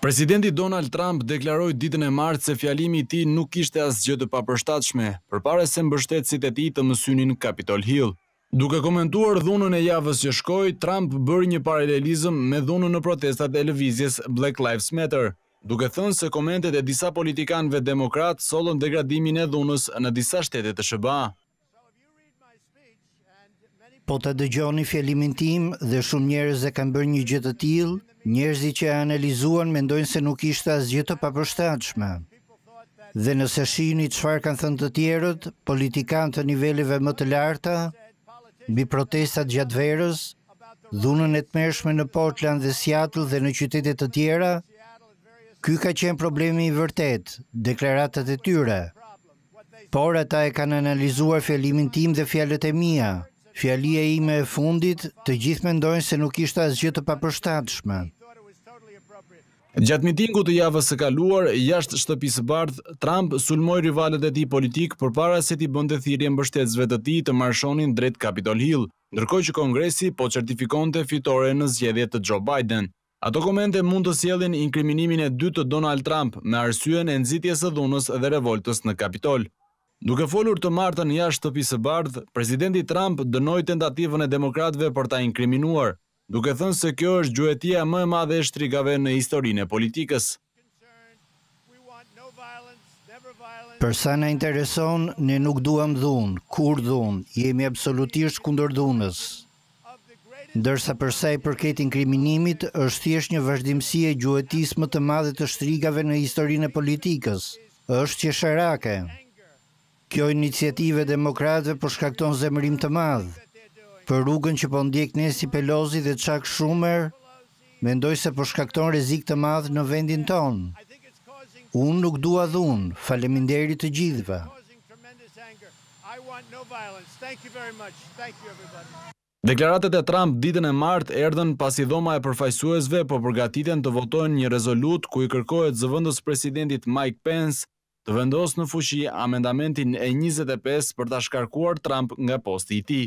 Presidenti Donald Trump deklaroi ditën e martë se fjalimi i tij nuk kishte asgjë të papërshtatshme, përpara se mbështetësit e tij të mësynin Capitol Hill. Duke komentuar dhunën e javës që shkoi, Trump bëri një paralelizëm me dhunën në protestat e lëvizjes Black Lives Matter, duke thënë se komentet e disa politikanëve demokratë sollën degradimin e dhunës në disa shtete të SHBA. Po ta dëgjoni fjalimin tim dhe shumë njerëz e kanë bërë një gjë të tillë, njerëzit që e analizuan mendojnë se nuk kishte asgjë të papërshtatshme. Dhe nëse shihni çfarë kanë thënë të tjerët, politikanë të niveleve më të larta, mbi protestat gjatë verës, dhunën e tmerrshme në Portland dhe Seattle dhe në qytete të tjera, ky ka qenë problemi i vërtetë, deklaratat e tyre. Por ata e kanë analizuar fjalimin tim dhe fjalët e mia. Fjalia ime e fundit, të gjithë mendojnë se nuk kishte asgjë të papërshtatshme. Gjatë mitingut të javës së kaluar, jashtë Shtëpisë së Bardhë, Trump sulmoi rivalët e tij politikë përpara se t'i bënte thirrje mbështetësve të tij të marshonin drejt Capitol Hill, ndërkohë që Kongresi po certifikonte fitoren në zgjedhje të Joe Biden. Ato komente mund të sjellin inkriminimin e dytë të Donald Trump me arsyen e nxitjes së dhunës dhe revoltës në Kapitol. Duke folur të martën jashtë Shtëpisë së Bardhë, Presidenti Trump dënoi tentativën e demokratëve për ta inkriminuar, duke thënë se kjo është gjuetia më e madhe e shtrigave në historinë e politikës. Për sa na intereson, ne nuk duam dhunë, kurrë dhunë, jemi absolutisht kundër dhunës. Ndërsa për sa i përket inkriminimit, është thjesht një vazhdimësi e gjuetisë më të madhe të shtrigave në historinë e politikës. Është qesharake. Kjo iniciativë e demokratëve po shkakton zemërim të madh. Për rrugën që po ndjek Nancy Pelosi dhe Chuck Schumer, mendoj se po shkakton rrezik të madh në vendin tonë. Unë nuk dua dhunë. Faleminderit të gjithëve. Deklaratat e Trump ditën e martë erdhën pasi Dhoma e Përfaqësuesve po përgatiten të votojnë një rezolutë ku i kërkohet zëvendëspresidentit Mike Pence të vendosë në fuqi amendamentin e njëzet e pesë për ta shkarkuar Trump nga posti i tij.